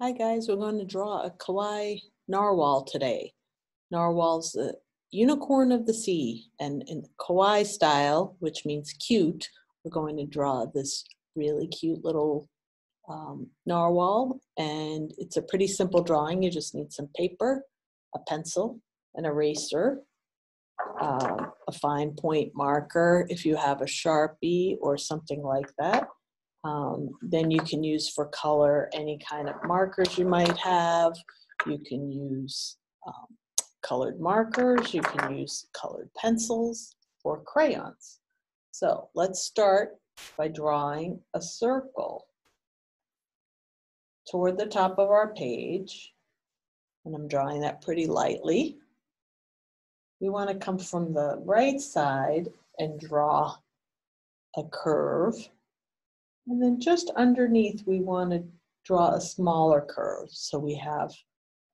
Hi guys, we're going to draw a kawaii narwhal today. Narwhal's the unicorn of the sea and in kawaii style, which means cute, we're going to draw this really cute little um, narwhal and it's a pretty simple drawing. You just need some paper, a pencil, an eraser, uh, a fine point marker if you have a Sharpie or something like that um, then you can use for color any kind of markers you might have. You can use um, colored markers, you can use colored pencils or crayons. So let's start by drawing a circle toward the top of our page. And I'm drawing that pretty lightly. We want to come from the right side and draw a curve and then just underneath, we want to draw a smaller curve. So we have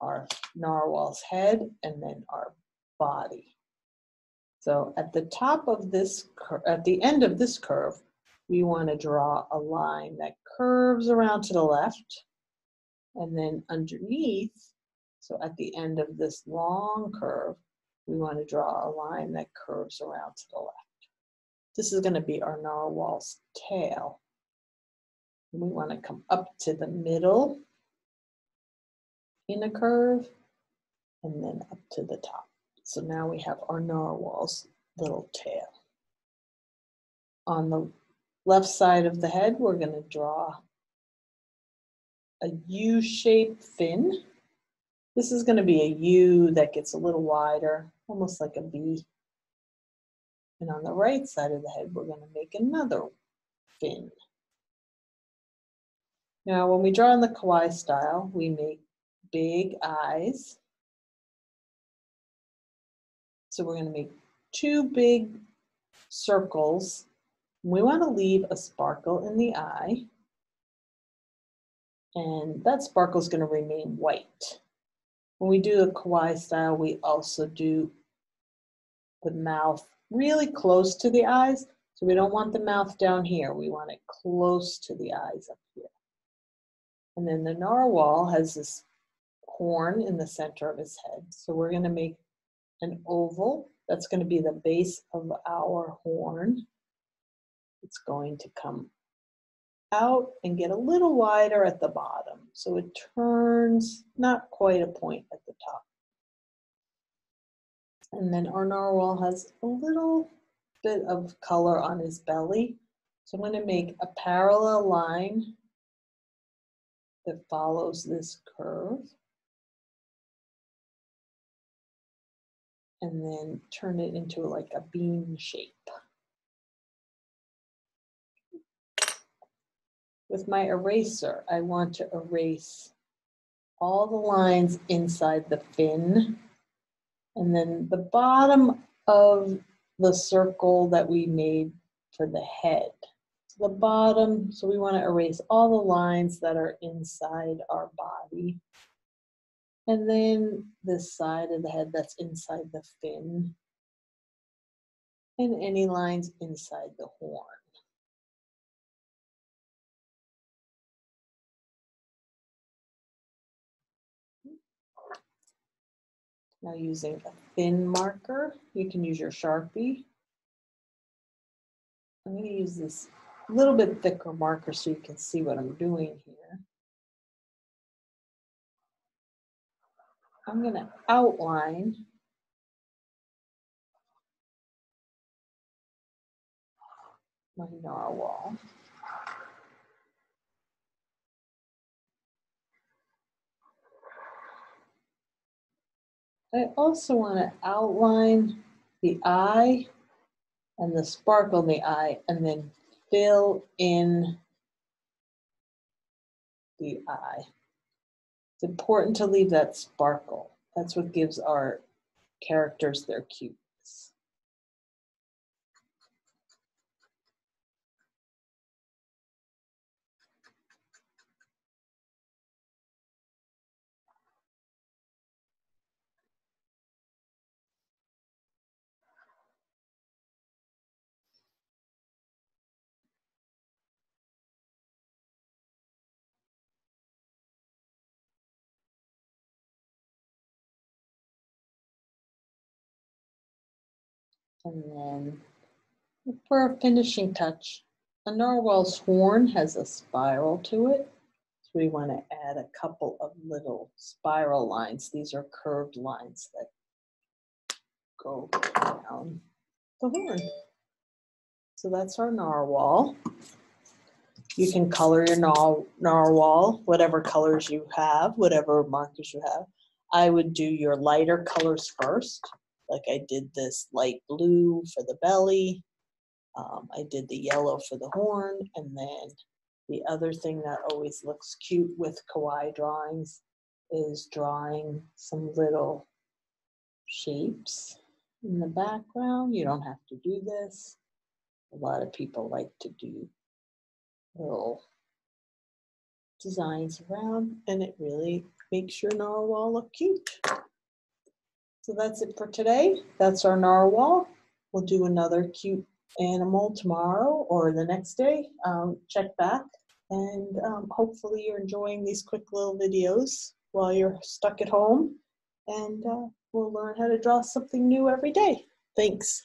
our narwhal's head and then our body. So at the top of this, at the end of this curve, we want to draw a line that curves around to the left. And then underneath, so at the end of this long curve, we want to draw a line that curves around to the left. This is going to be our narwhal's tail. We want to come up to the middle in a curve and then up to the top. So now we have our narwhal's little tail. On the left side of the head, we're going to draw a U-shaped fin. This is going to be a U that gets a little wider, almost like a V. And on the right side of the head, we're going to make another fin. Now, when we draw in the kawaii style, we make big eyes. So we're going to make two big circles. We want to leave a sparkle in the eye. And that sparkle is going to remain white. When we do the kawaii style, we also do the mouth really close to the eyes. So we don't want the mouth down here. We want it close to the eyes up here. And then the narwhal has this horn in the center of his head. So we're going to make an oval. That's going to be the base of our horn. It's going to come out and get a little wider at the bottom. So it turns not quite a point at the top. And then our narwhal has a little bit of color on his belly. So I'm going to make a parallel line that follows this curve. And then turn it into like a bean shape. With my eraser, I want to erase all the lines inside the fin and then the bottom of the circle that we made for the head the bottom. So we want to erase all the lines that are inside our body. And then this side of the head that's inside the fin. And any lines inside the horn. Now using a thin marker, you can use your Sharpie. I'm going to use this a little bit thicker marker so you can see what I'm doing here. I'm going to outline my narwhal. I also want to outline the eye and the sparkle in the eye and then fill in the eye. It's important to leave that sparkle. That's what gives our characters their cute. And then for a finishing touch, a narwhal's horn has a spiral to it. So we want to add a couple of little spiral lines. These are curved lines that go down the horn. So that's our narwhal. You can color your nar- narwhal, whatever colors you have, whatever markers you have. I would do your lighter colors first, like I did this light blue for the belly. Um, I did the yellow for the horn, and then the other thing that always looks cute with kawaii drawings is drawing some little shapes in the background. You don't have to do this. A lot of people like to do little designs around and it really makes your narwhal look cute. So that's it for today. That's our narwhal. We'll do another cute animal tomorrow or the next day. Um, check back and um, hopefully you're enjoying these quick little videos while you're stuck at home and uh, we'll learn how to draw something new every day. Thanks.